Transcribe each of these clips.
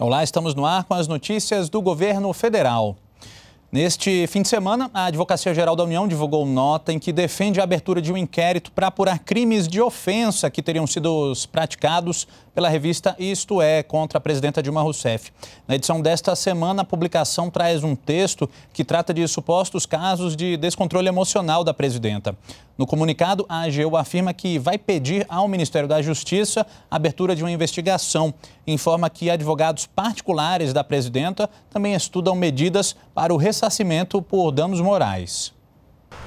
Olá, estamos no ar com as notícias do governo federal. Neste fim de semana, a Advocacia Geral da União divulgou nota em que defende a abertura de um inquérito para apurar crimes de ofensa que teriam sido praticados pela revista Isto É contra a presidenta Dilma Rousseff. Na edição desta semana, a publicação traz um texto que trata de supostos casos de descontrole emocional da presidenta. No comunicado, a AGU afirma que vai pedir ao Ministério da Justiça a abertura de uma investigação. Informa que advogados particulares da presidenta também estudam medidas para o ressarcimento por danos morais.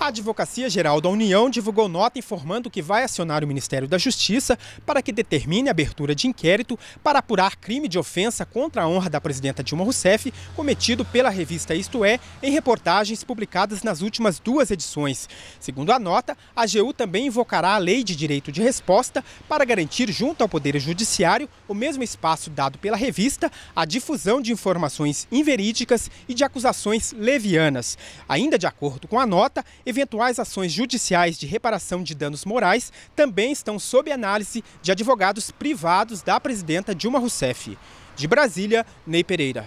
A Advocacia Geral da União divulgou nota informando que vai acionar o Ministério da Justiça para que determine a abertura de inquérito para apurar crime de ofensa contra a honra da presidenta Dilma Rousseff cometido pela revista Isto É em reportagens publicadas nas últimas duas edições. Segundo a nota, a AGU também invocará a Lei de Direito de Resposta para garantir junto ao Poder Judiciário o mesmo espaço dado pela revista à difusão de informações inverídicas e de acusações levianas. Ainda de acordo com a nota, eventuais ações judiciais de reparação de danos morais também estão sob análise de advogados privados da presidenta Dilma Rousseff. De Brasília, Ney Pereira.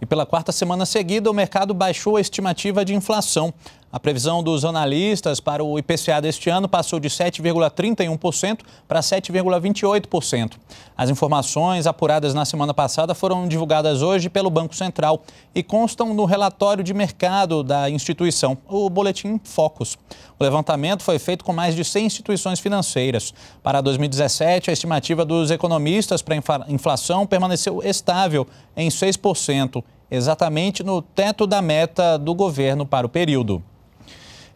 E pela quarta semana seguida, o mercado baixou a estimativa de inflação. A previsão dos analistas para o IPCA deste ano passou de 7,31% para 7,28%. As informações apuradas na semana passada foram divulgadas hoje pelo Banco Central e constam no relatório de mercado da instituição, o Boletim Focus. O levantamento foi feito com mais de 100 instituições financeiras. Para 2017, a estimativa dos economistas para a inflação permaneceu estável em 6%, exatamente no teto da meta do governo para o período.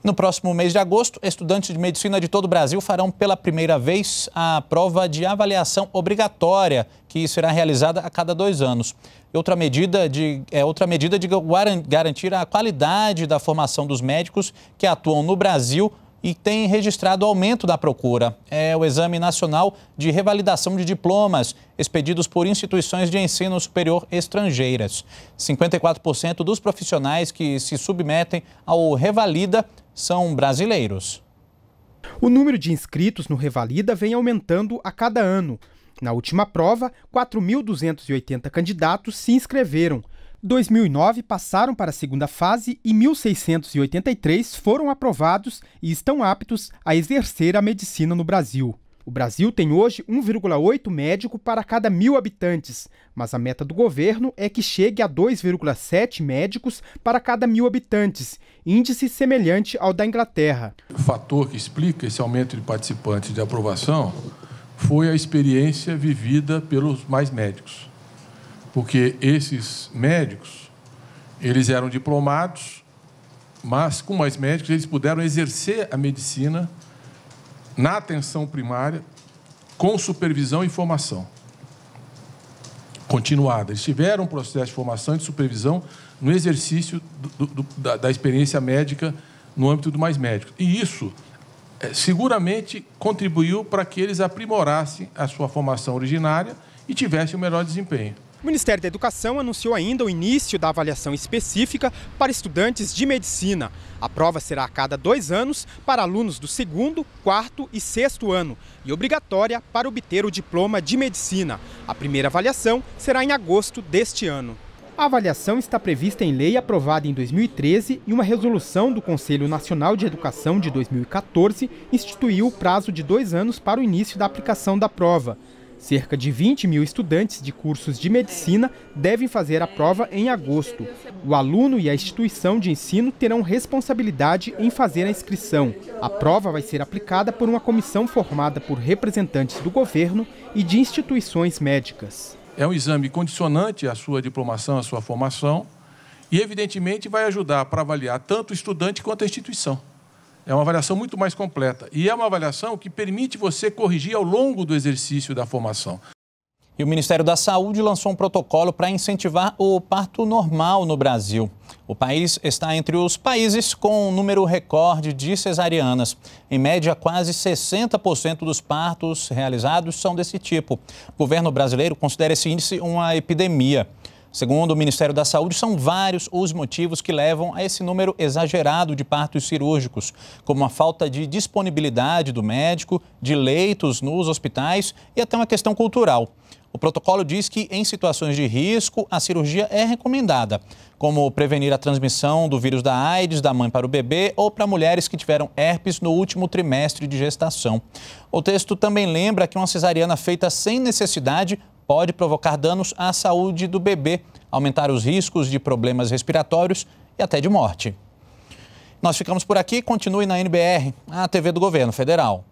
No próximo mês de agosto, estudantes de medicina de todo o Brasil farão pela primeira vez a prova de avaliação obrigatória, que será realizada a cada dois anos. Outra medida de, é outra medida de garantir a qualidade da formação dos médicos que atuam no Brasil e tem registrado aumento da procura. É o Exame Nacional de Revalidação de Diplomas, expedidos por instituições de ensino superior estrangeiras. 54% dos profissionais que se submetem ao Revalida são brasileiros. O número de inscritos no Revalida vem aumentando a cada ano. Na última prova, 4.280 candidatos se inscreveram. 2009 passaram para a segunda fase e 1.683 foram aprovados e estão aptos a exercer a medicina no Brasil. O Brasil tem hoje 1,8 médico para cada mil habitantes, mas a meta do governo é que chegue a 2,7 médicos para cada mil habitantes, índice semelhante ao da Inglaterra. O fator que explica esse aumento de participantes de aprovação foi a experiência vivida pelos mais médicos. Porque esses médicos, eles eram diplomados, mas com mais médicos eles puderam exercer a medicina na atenção primária, com supervisão e formação continuada. Eles tiveram um processo de formação e de supervisão no exercício do, do, da, da, experiência médica no âmbito do mais médico. E isso é, seguramente contribuiu para que eles aprimorassem a sua formação originária e tivessem o um melhor desempenho. O Ministério da Educação anunciou ainda o início da avaliação específica para estudantes de medicina. A prova será a cada dois anos para alunos do segundo, quarto e sexto ano e obrigatória para obter o diploma de medicina. A primeira avaliação será em agosto deste ano. A avaliação está prevista em lei aprovada em 2013 e uma resolução do Conselho Nacional de Educação de 2014 instituiu o prazo de dois anos para o início da aplicação da prova. Cerca de 20 mil estudantes de cursos de medicina devem fazer a prova em agosto. O aluno e a instituição de ensino terão responsabilidade em fazer a inscrição. A prova vai ser aplicada por uma comissão formada por representantes do governo e de instituições médicas. É um exame condicionante à sua diplomação, à sua formação, e evidentemente vai ajudar para avaliar tanto o estudante quanto a instituição. É uma avaliação muito mais completa. E é uma avaliação que permite você corrigir ao longo do exercício da formação. E o Ministério da Saúde lançou um protocolo para incentivar o parto normal no Brasil. O país está entre os países com um número recorde de cesarianas. Em média, quase 60% dos partos realizados são desse tipo. O governo brasileiro considera esse índice uma epidemia. Segundo o Ministério da Saúde, são vários os motivos que levam a esse número exagerado de partos cirúrgicos, como a falta de disponibilidade do médico, de leitos nos hospitais e até uma questão cultural. O protocolo diz que, em situações de risco, a cirurgia é recomendada, como prevenir a transmissão do vírus da AIDS da mãe para o bebê ou para mulheres que tiveram herpes no último trimestre de gestação. O texto também lembra que uma cesariana feita sem necessidade pode provocar danos à saúde do bebê, aumentar os riscos de problemas respiratórios e até de morte. Nós ficamos por aqui. Continue na NBR, a TV do Governo Federal.